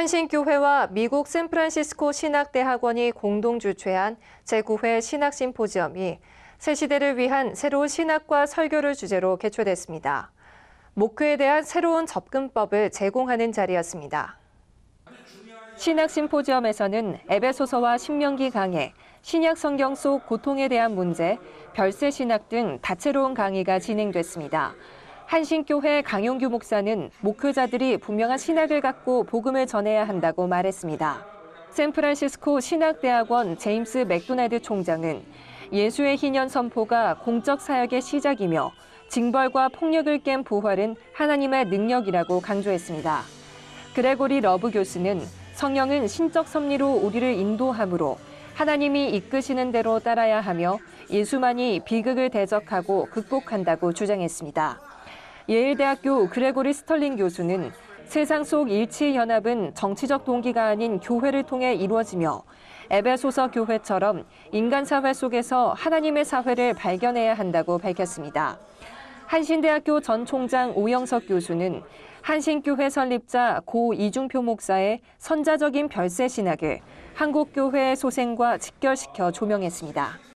한신교회와 미국 샌프란시스코 신학대학원이 공동 주최한 제9회 신학 심포지엄이 새 시대를 위한 새로운 신학과 설교를 주제로 개최됐습니다. 목회에 대한 새로운 접근법을 제공하는 자리였습니다. 신학 심포지엄에서는 에베소서와 신명기 강해, 신약 성경 속 고통에 대한 문제, 별세 신학 등 다채로운 강의가 진행됐습니다. 한신교회 강용규 목사는 목회자들이 분명한 신학을 갖고 복음을 전해야 한다고 말했습니다. 샌프란시스코 신학대학원 제임스 맥도날드 총장은 예수의 희년 선포가 공적 사역의 시작이며 징벌과 폭력을 깬 부활은 하나님의 능력이라고 강조했습니다. 그레고리 러브 교수는 성령은 신적 섭리로 우리를 인도하므로 하나님이 이끄시는 대로 따라야 하며 예수만이 비극을 대적하고 극복한다고 주장했습니다. 예일대학교 그레고리 스털링 교수는 세상 속 일치 연합은 정치적 동기가 아닌 교회를 통해 이루어지며 에베소서 교회처럼 인간 사회 속에서 하나님의 사회를 발견해야 한다고 밝혔습니다. 한신대학교 전 총장 오영석 교수는 한신교회 설립자 고 이중표 목사의 선자적인 별세 신학을 한국교회의 소생과 직결시켜 조명했습니다.